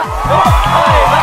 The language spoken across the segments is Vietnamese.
Hey,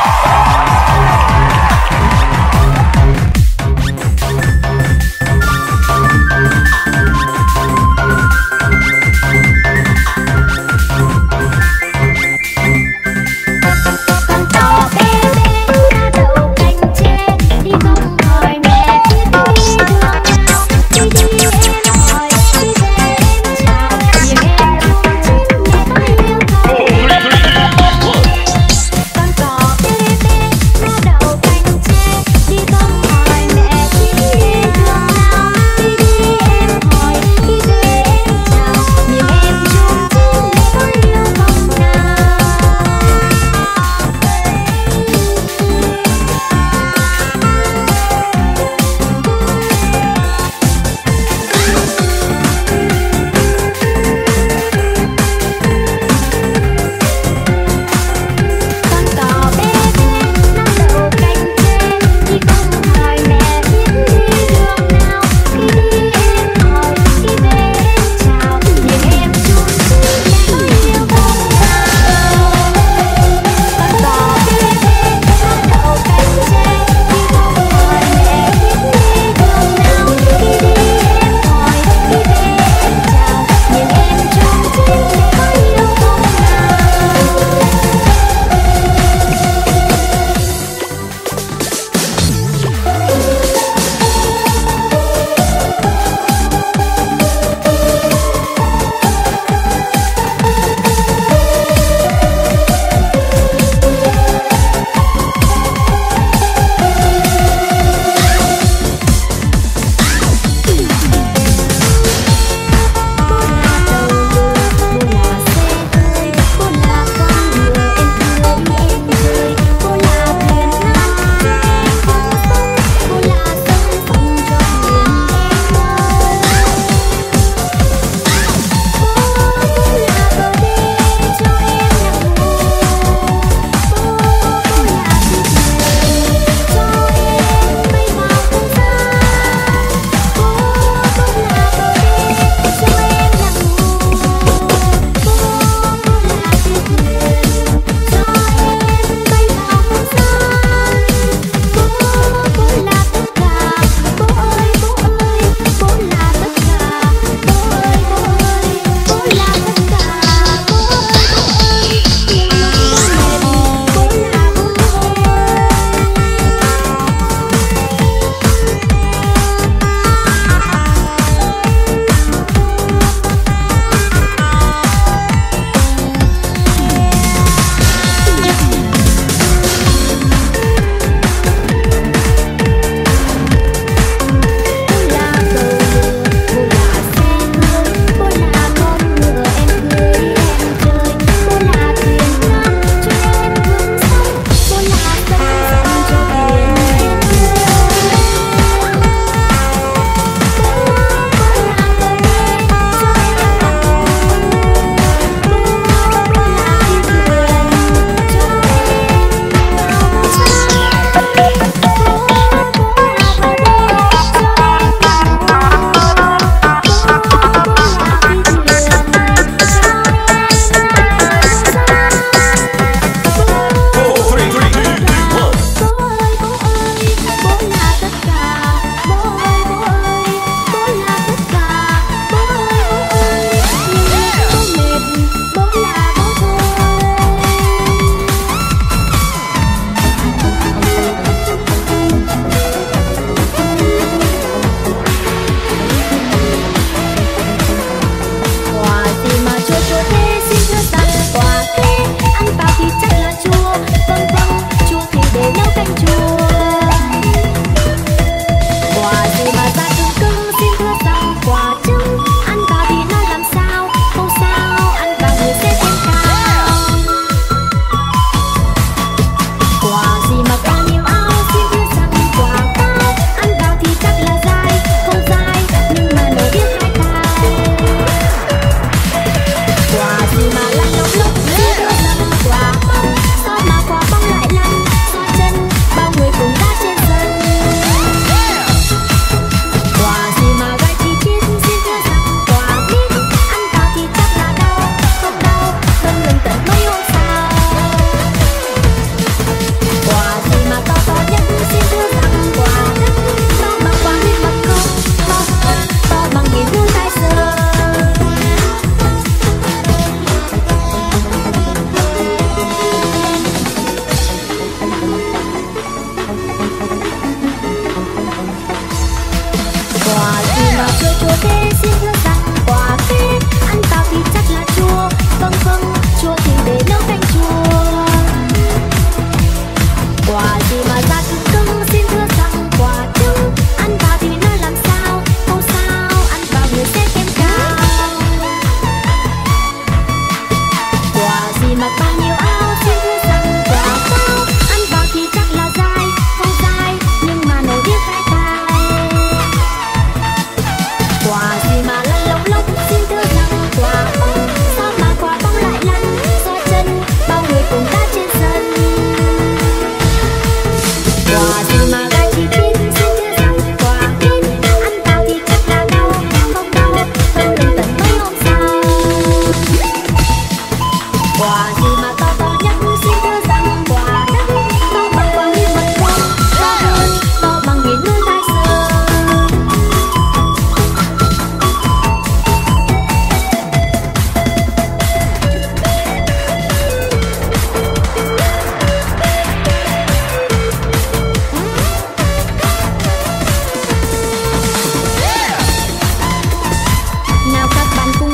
các bạn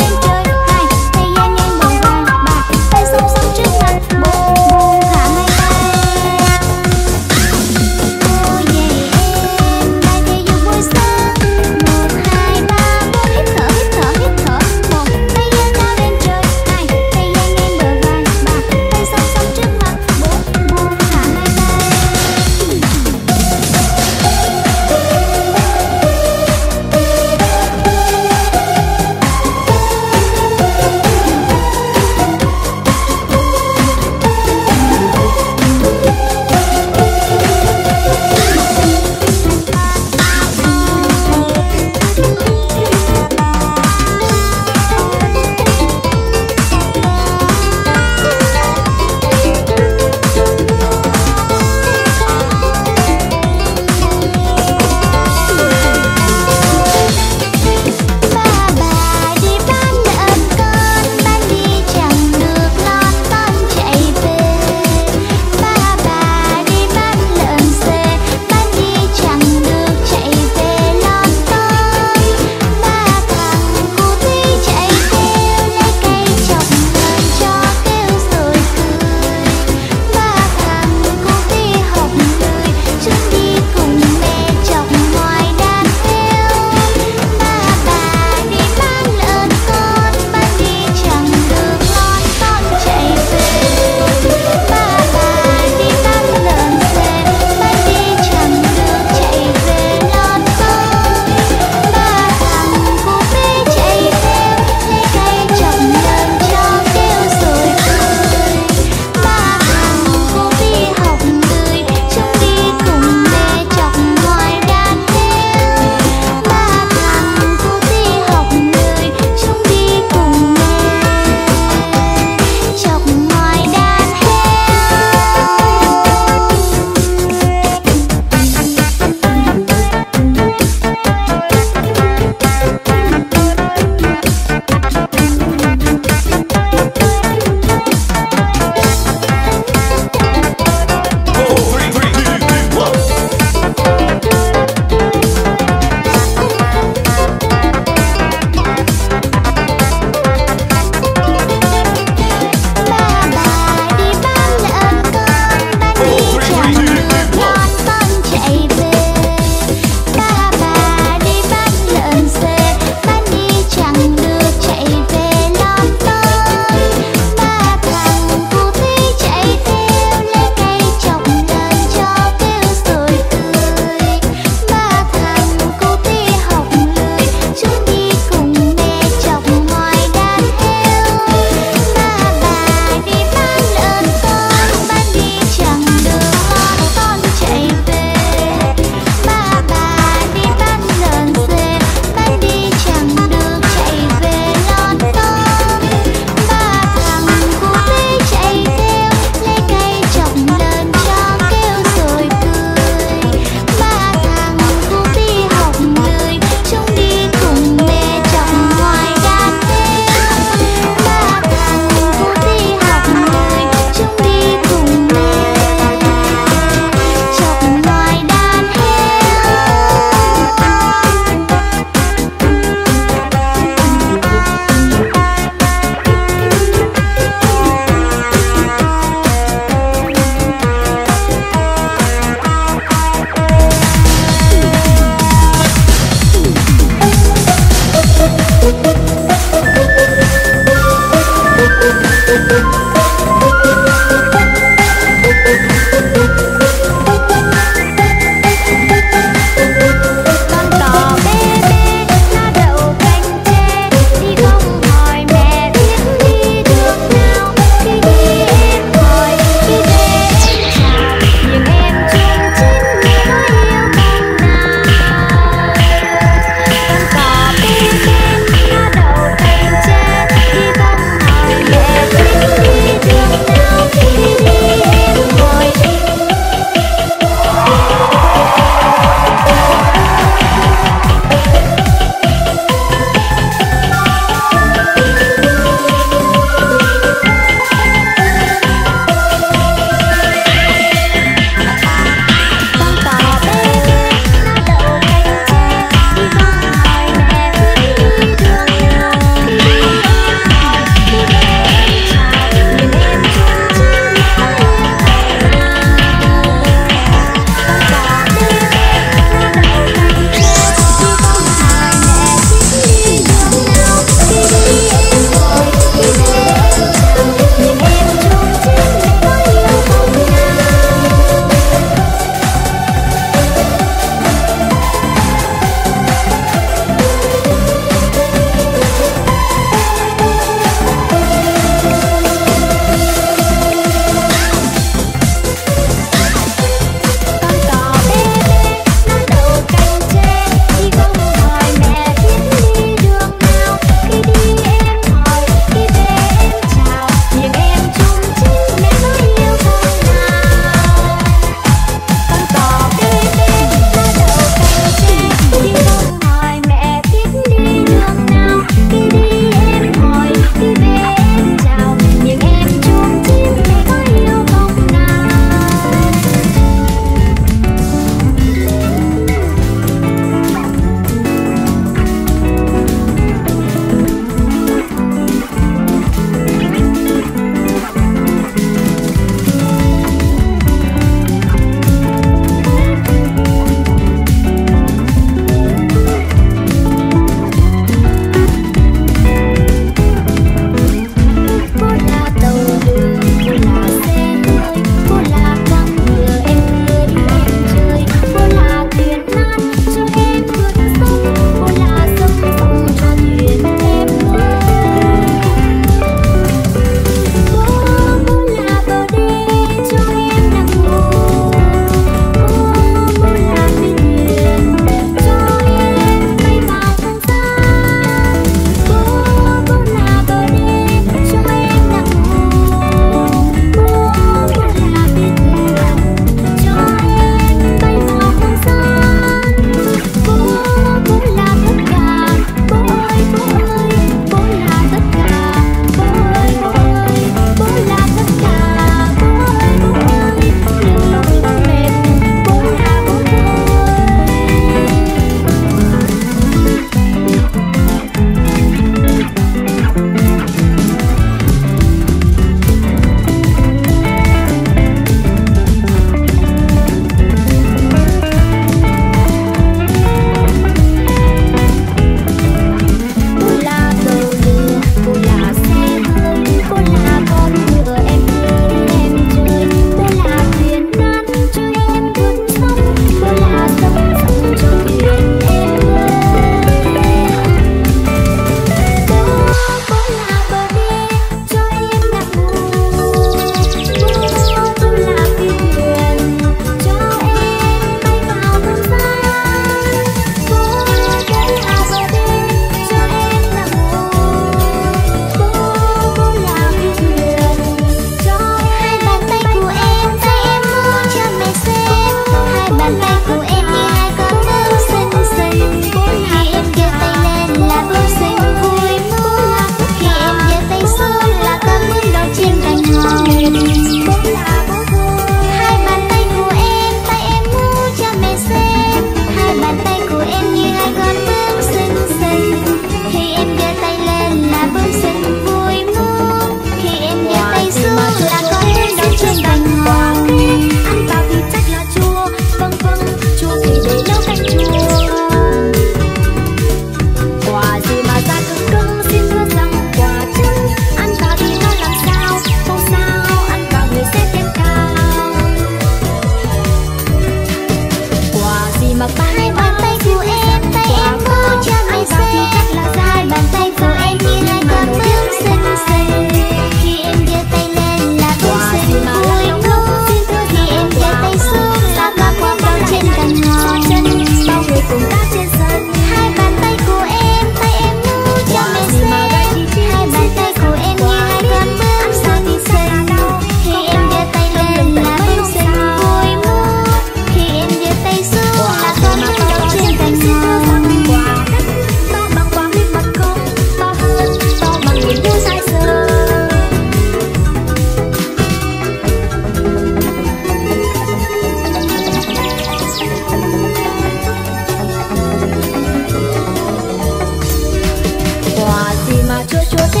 chua chua thế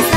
no